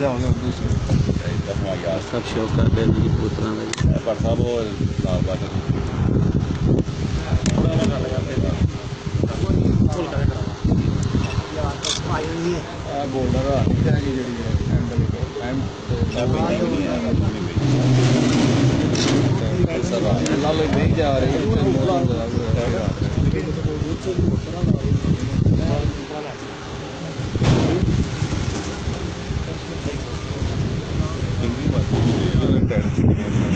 सब शौक कर दे मेरी पुत्रा मेरी पर साहब वो बोल्डर जी जी हैंडल हैंडल नहीं जा रही interno. Assim,